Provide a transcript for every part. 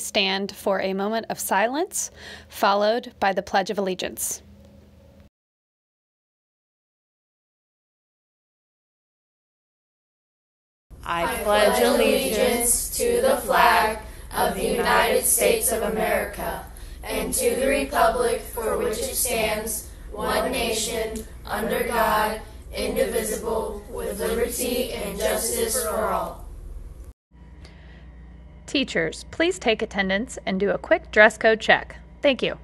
please stand for a moment of silence, followed by the Pledge of Allegiance. I pledge allegiance to the flag of the United States of America and to the republic for which it stands, one nation, under God, indivisible, with liberty and justice for all. Teachers, please take attendance and do a quick dress code check. Thank you.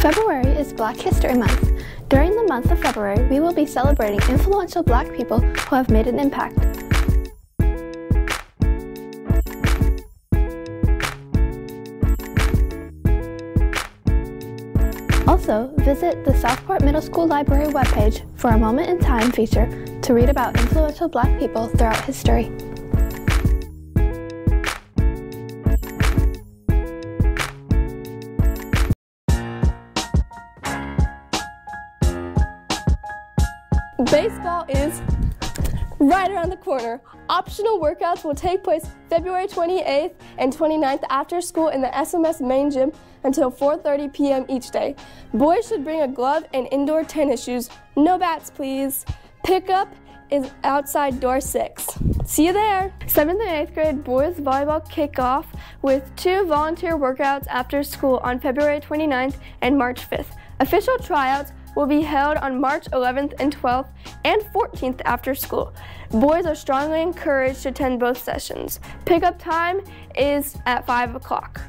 February is Black History Month. During the month of February, we will be celebrating influential black people who have made an impact. Also, visit the Southport Middle School Library webpage for a Moment in Time feature to read about influential black people throughout history. Baseball is right around the corner. Optional workouts will take place February 28th and 29th after school in the SMS main gym until 4:30 p.m. each day. Boys should bring a glove and indoor tennis shoes. No bats, please. Pickup is outside door 6. See you there. 7th and 8th grade boys volleyball kickoff with two volunteer workouts after school on February 29th and March 5th. Official tryouts will be held on March 11th and 12th and 14th after school. Boys are strongly encouraged to attend both sessions. Pickup time is at 5 o'clock.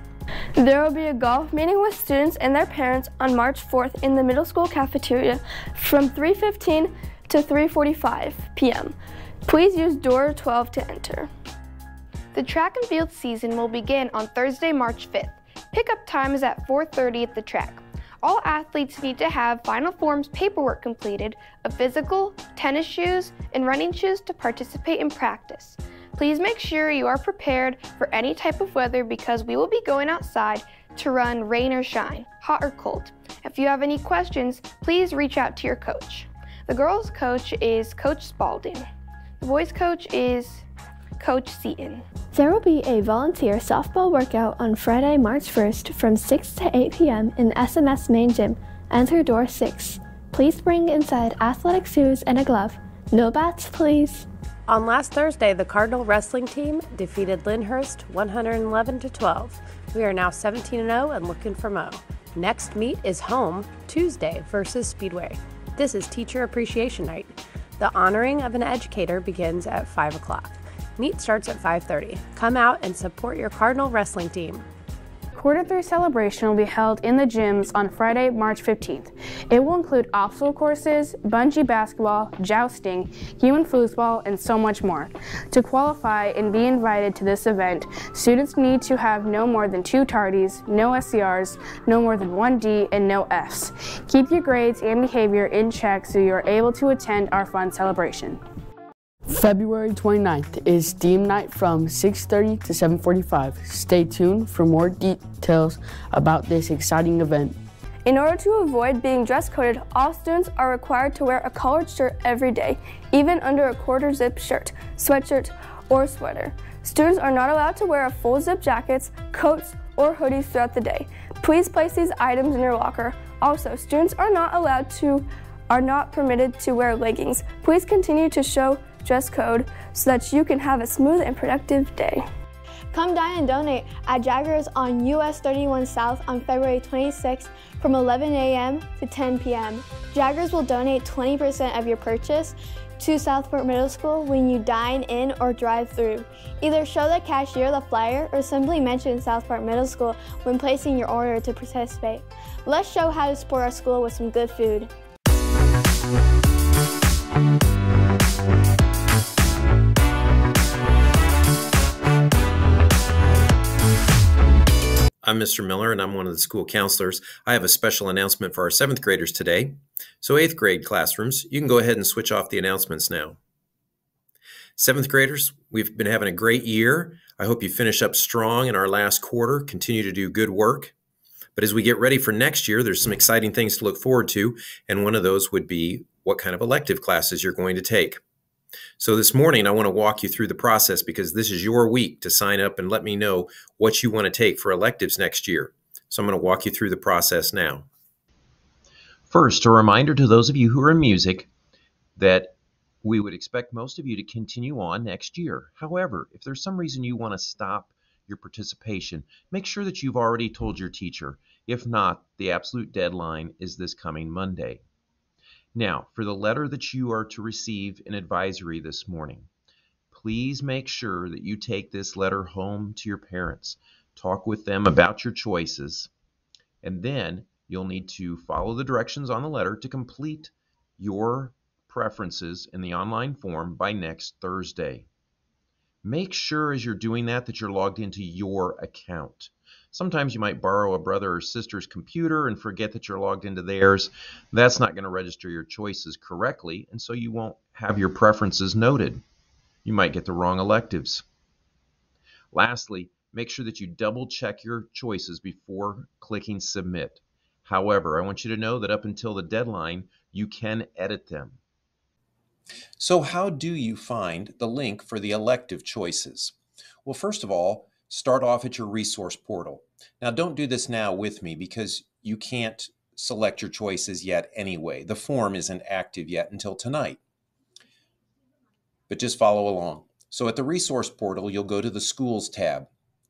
There will be a golf meeting with students and their parents on March 4th in the middle school cafeteria from 3.15 to 3.45 p.m. Please use door 12 to enter. The track and field season will begin on Thursday, March 5th. Pickup time is at 4.30 at the track. All athletes need to have final forms paperwork completed, a physical, tennis shoes, and running shoes to participate in practice. Please make sure you are prepared for any type of weather because we will be going outside to run rain or shine, hot or cold. If you have any questions, please reach out to your coach. The girls' coach is Coach Spalding. The boys' coach is Coach Seaton. There will be a volunteer softball workout on Friday, March 1st from 6 to 8 p.m. in SMS main gym. Enter door 6. Please bring inside athletic shoes and a glove. No bats, please. On last Thursday, the Cardinal wrestling team defeated Lynhurst 111 to 12. We are now 17 0 and looking for Mo. Next meet is home Tuesday versus Speedway. This is Teacher Appreciation Night. The honoring of an educator begins at 5 o'clock. Meet starts at 5:30. Come out and support your Cardinal wrestling team. Quarter three celebration will be held in the gyms on Friday, March 15th. It will include obstacle courses, bungee basketball, jousting, human foosball, and so much more. To qualify and be invited to this event, students need to have no more than two tardies, no SCRs, no more than one D, and no Fs. Keep your grades and behavior in check so you are able to attend our fun celebration. February 29th is theme night from 6:30 to 7:45. Stay tuned for more details about this exciting event. In order to avoid being dress coded, all students are required to wear a collared shirt every day, even under a quarter zip shirt, sweatshirt, or sweater. Students are not allowed to wear full zip jackets, coats, or hoodies throughout the day. Please place these items in your locker. Also, students are not allowed to are not permitted to wear leggings. Please continue to show dress code so that you can have a smooth and productive day. Come dine and donate at Jaggers on US 31 South on February 26th from 11 a.m. to 10 p.m. Jaggers will donate 20% of your purchase to Southport Middle School when you dine in or drive through. Either show the cashier the flyer or simply mention Southport Middle School when placing your order to participate. Let's show how to support our school with some good food. I'm Mr. Miller and I'm one of the school counselors. I have a special announcement for our seventh graders today. So, eighth grade classrooms, you can go ahead and switch off the announcements now. Seventh graders, we've been having a great year. I hope you finish up strong in our last quarter, continue to do good work. But as we get ready for next year, there's some exciting things to look forward to, and one of those would be what kind of elective classes you're going to take. So this morning, I want to walk you through the process because this is your week to sign up and let me know what you want to take for electives next year. So I'm going to walk you through the process now. First, a reminder to those of you who are in music that we would expect most of you to continue on next year. However, if there's some reason you want to stop your participation, make sure that you've already told your teacher. If not, the absolute deadline is this coming Monday. Now, for the letter that you are to receive in advisory this morning, please make sure that you take this letter home to your parents. Talk with them about your choices, and then you'll need to follow the directions on the letter to complete your preferences in the online form by next Thursday. Make sure as you're doing that that you're logged into your account. Sometimes you might borrow a brother or sister's computer and forget that you're logged into theirs. That's not going to register your choices correctly, and so you won't have your preferences noted. You might get the wrong electives. Lastly, make sure that you double check your choices before clicking submit. However, I want you to know that up until the deadline, you can edit them. So how do you find the link for the elective choices? Well, first of all, start off at your resource portal. Now, don't do this now with me because you can't select your choices yet anyway. The form isn't active yet until tonight. But just follow along. So at the resource portal, you'll go to the schools tab.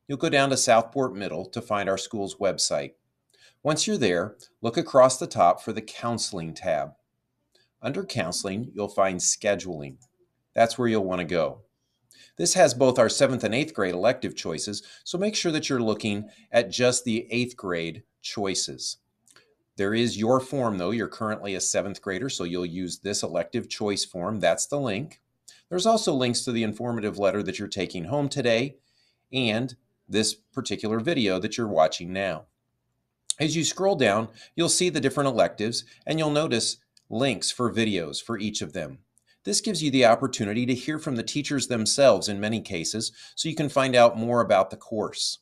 You'll go down to Southport Middle to find our school's website. Once you're there, look across the top for the counseling tab. Under counseling, you'll find scheduling. That's where you'll want to go. This has both our seventh and eighth grade elective choices, so make sure that you're looking at just the eighth grade choices. There is your form, though. You're currently a seventh grader, so you'll use this elective choice form. That's the link. There's also links to the informative letter that you're taking home today and this particular video that you're watching now. As you scroll down, you'll see the different electives, and you'll notice links for videos for each of them. This gives you the opportunity to hear from the teachers themselves in many cases so you can find out more about the course.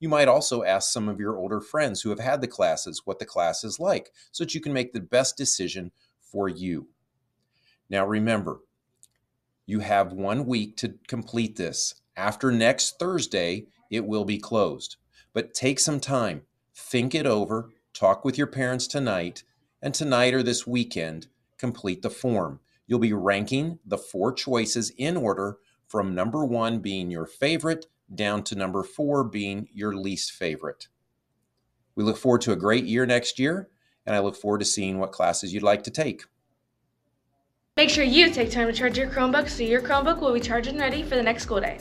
You might also ask some of your older friends who have had the classes what the class is like so that you can make the best decision for you. Now remember, you have one week to complete this. After next Thursday, it will be closed. But take some time, think it over, talk with your parents tonight, and tonight or this weekend, complete the form. You'll be ranking the four choices in order from number one being your favorite down to number four being your least favorite. We look forward to a great year next year, and I look forward to seeing what classes you'd like to take. Make sure you take time to charge your Chromebook so your Chromebook will be charged and ready for the next school day.